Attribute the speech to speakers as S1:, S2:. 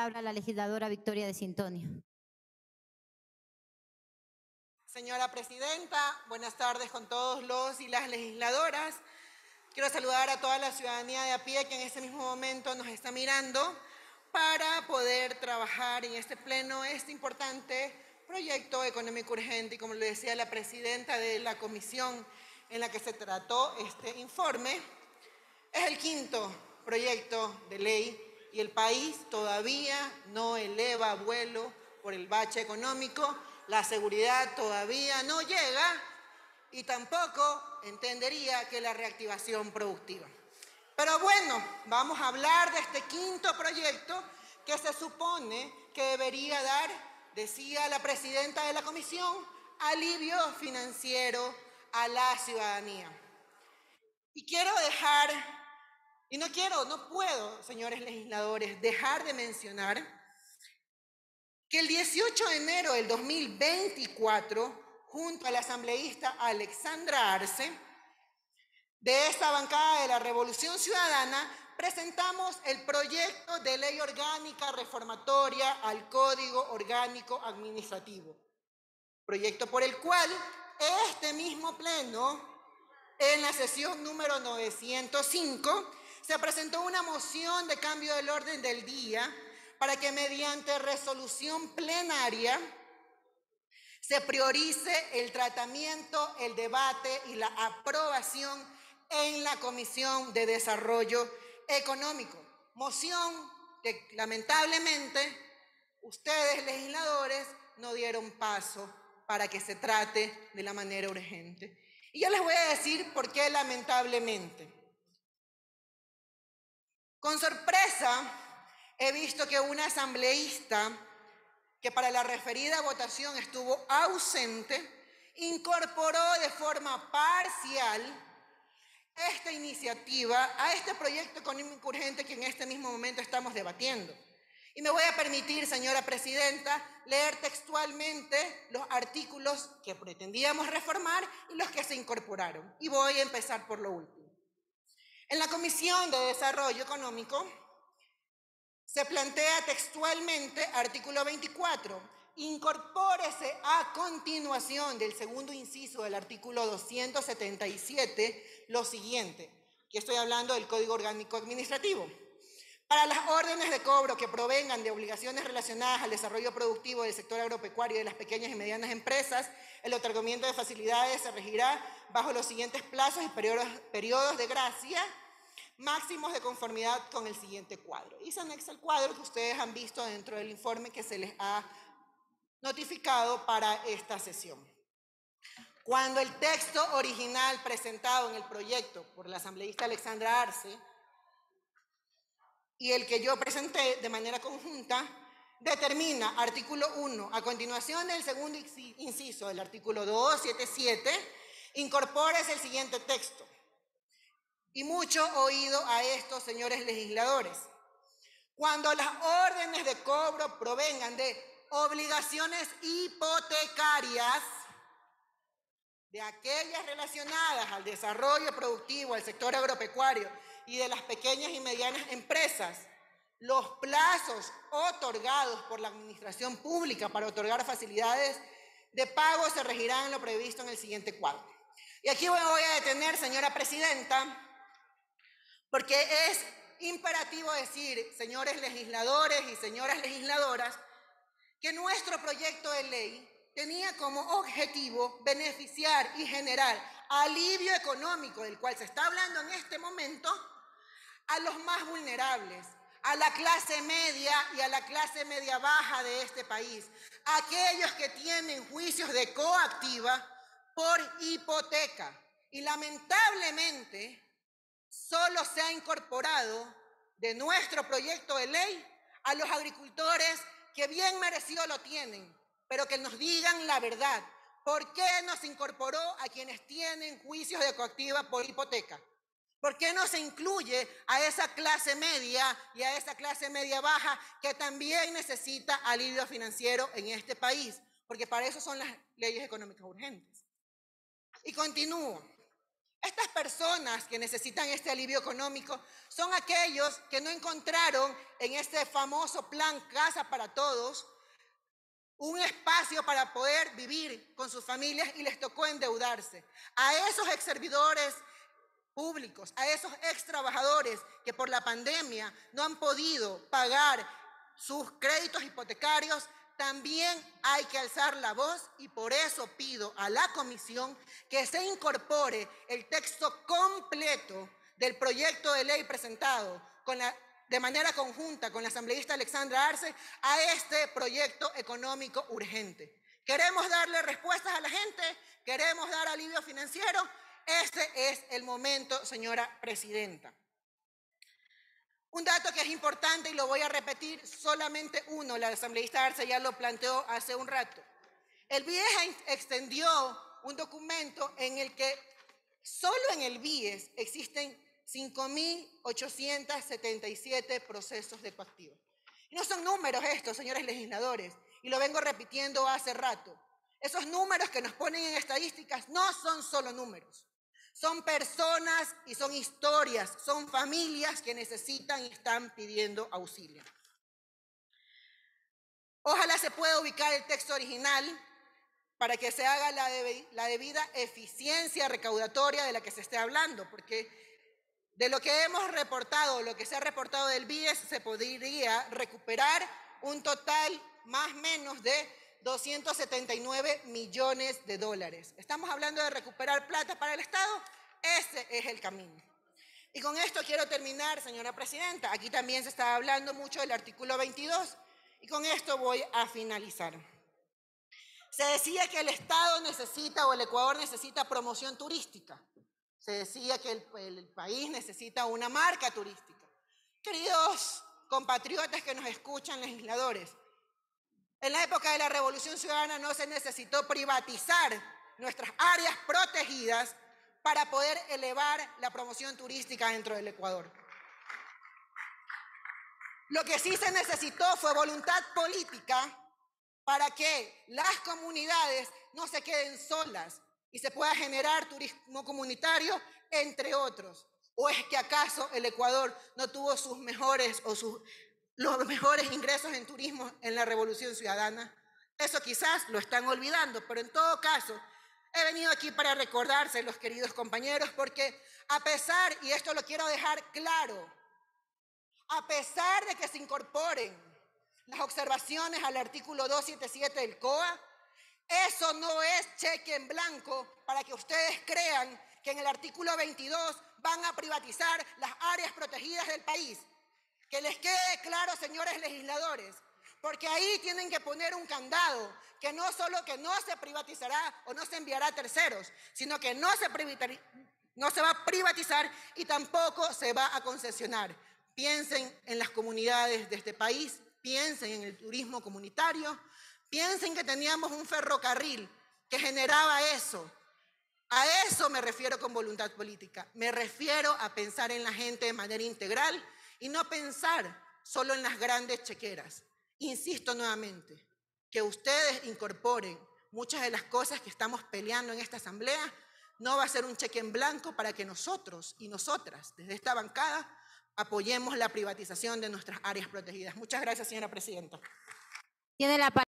S1: Habla la legisladora Victoria de Sintonio.
S2: Señora Presidenta, buenas tardes con todos los y las legisladoras. Quiero saludar a toda la ciudadanía de a pie que en este mismo momento nos está mirando para poder trabajar en este pleno este importante proyecto económico urgente y como le decía la presidenta de la comisión en la que se trató este informe, es el quinto proyecto de ley y el país todavía no eleva vuelo por el bache económico, la seguridad todavía no llega y tampoco entendería que la reactivación productiva. Pero bueno, vamos a hablar de este quinto proyecto que se supone que debería dar, decía la presidenta de la comisión, alivio financiero a la ciudadanía. Y quiero dejar, y no quiero, no puedo, señores legisladores, dejar de mencionar que el 18 de enero del 2024 junto a la asambleísta Alexandra Arce, de esta bancada de la Revolución Ciudadana, presentamos el proyecto de ley orgánica reformatoria al Código Orgánico Administrativo, proyecto por el cual este mismo pleno, en la sesión número 905, se presentó una moción de cambio del orden del día para que mediante resolución plenaria se priorice el tratamiento, el debate y la aprobación en la Comisión de Desarrollo Económico. Moción que lamentablemente ustedes legisladores no dieron paso para que se trate de la manera urgente. Y yo les voy a decir por qué lamentablemente. Con sorpresa he visto que una asambleísta que para la referida votación estuvo ausente, incorporó de forma parcial esta iniciativa a este proyecto económico urgente que en este mismo momento estamos debatiendo. Y me voy a permitir, señora presidenta, leer textualmente los artículos que pretendíamos reformar y los que se incorporaron. Y voy a empezar por lo último. En la Comisión de Desarrollo Económico se plantea textualmente, artículo 24, incorpórese a continuación del segundo inciso del artículo 277 lo siguiente, que estoy hablando del Código Orgánico Administrativo. Para las órdenes de cobro que provengan de obligaciones relacionadas al desarrollo productivo del sector agropecuario y de las pequeñas y medianas empresas, el otorgamiento de facilidades se regirá bajo los siguientes plazos y periodos, de gracia máximos de conformidad con el siguiente cuadro. Y se anexa el cuadro que ustedes han visto dentro del informe que se les ha notificado para esta sesión. Cuando el texto original presentado en el proyecto por la asambleísta Alexandra Arce y el que yo presenté de manera conjunta determina, artículo 1, a continuación del segundo inciso del artículo 277, incorpores el siguiente texto. Y mucho oído a estos señores legisladores. Cuando las órdenes de cobro provengan de obligaciones hipotecarias, de aquellas relacionadas al desarrollo productivo, al sector agropecuario y de las pequeñas y medianas empresas, los plazos otorgados por la administración pública para otorgar facilidades de pago se regirán en lo previsto en el siguiente cuadro. Y aquí me voy a detener, señora presidenta, porque es imperativo decir, señores legisladores y señoras legisladoras, que nuestro proyecto de ley tenía como objetivo beneficiar y generar alivio económico, del cual se está hablando en este momento, a los más vulnerables, a la clase media y a la clase media baja de este país, aquellos que tienen juicios de coactiva por hipoteca. Y lamentablemente, solo se ha incorporado de nuestro proyecto de ley a los agricultores que bien merecido lo tienen, pero que nos digan la verdad. ¿Por qué no se incorporó a quienes tienen juicios de coactiva por hipoteca? ¿Por qué no se incluye a esa clase media y a esa clase media baja que también necesita alivio financiero en este país? Porque para eso son las leyes económicas urgentes. Y continúo. Estas personas que necesitan este alivio económico son aquellos que no encontraron en este famoso plan Casa para Todos un espacio para poder vivir con sus familias y les tocó endeudarse. A esos ex servidores públicos, a esos ex trabajadores que por la pandemia no han podido pagar sus créditos hipotecarios, también hay que alzar la voz y por eso pido a la comisión que se incorpore el texto completo del proyecto de ley presentado de manera conjunta con la asambleísta Alexandra Arce a este proyecto económico urgente. Queremos darle respuestas a la gente, queremos dar alivio financiero. Este es el momento, señora presidenta. Un dato que es importante y lo voy a repetir, solamente uno, la asambleísta Arce ya lo planteó hace un rato. El BIES extendió un documento en el que solo en el BIES existen 5.877 procesos de coactivo. Y no son números estos, señores legisladores, y lo vengo repitiendo hace rato. Esos números que nos ponen en estadísticas no son solo números. Son personas y son historias, son familias que necesitan y están pidiendo auxilio. Ojalá se pueda ubicar el texto original para que se haga la, la, debida eficiencia recaudatoria de la que se esté hablando, porque de lo que hemos reportado, lo que se ha reportado del BIES, se podría recuperar un total más o menos de 279 millones de dólares. Estamos hablando de recuperar plata para el Estado. Ese es el camino. Y con esto quiero terminar, señora presidenta. Aquí también se está hablando mucho del artículo 22 y con esto voy a finalizar. Se decía que el Estado necesita o el Ecuador necesita promoción turística. Se decía que el, país necesita una marca turística. Queridos compatriotas que nos escuchan, legisladores, en la época de la Revolución Ciudadana no se necesitó privatizar nuestras áreas protegidas para poder elevar la promoción turística dentro del Ecuador. Lo que sí se necesitó fue voluntad política para que las comunidades no se queden solas y se pueda generar turismo comunitario, entre otros. ¿O es que acaso el Ecuador no tuvo sus mejores o los mejores ingresos en turismo en la revolución ciudadana. Eso quizás lo están olvidando, pero en todo caso, he venido aquí para recordarse, los queridos compañeros, porque a pesar, y esto lo quiero dejar claro, a pesar de que se incorporen las observaciones al artículo 277 del COA, eso no es cheque en blanco para que ustedes crean que en el artículo 22 van a privatizar las áreas protegidas del país. Que les quede claro, señores legisladores, porque ahí tienen que poner un candado, que no solo que no se privatizará o no se enviará a terceros, sino que no se, no se va a privatizar y tampoco se va a concesionar. Piensen en las comunidades de este país, piensen en el turismo comunitario, piensen que teníamos un ferrocarril que generaba eso. A eso me refiero con voluntad política. Me refiero a pensar en la gente de manera integral y no pensar solo en las grandes chequeras. Insisto nuevamente, que ustedes incorporen muchas de las cosas que estamos peleando en esta asamblea, no va a ser un cheque en blanco para que nosotros y nosotras, desde esta bancada, apoyemos la privatización de nuestras áreas protegidas. Muchas gracias, señora presidenta.
S1: Tiene la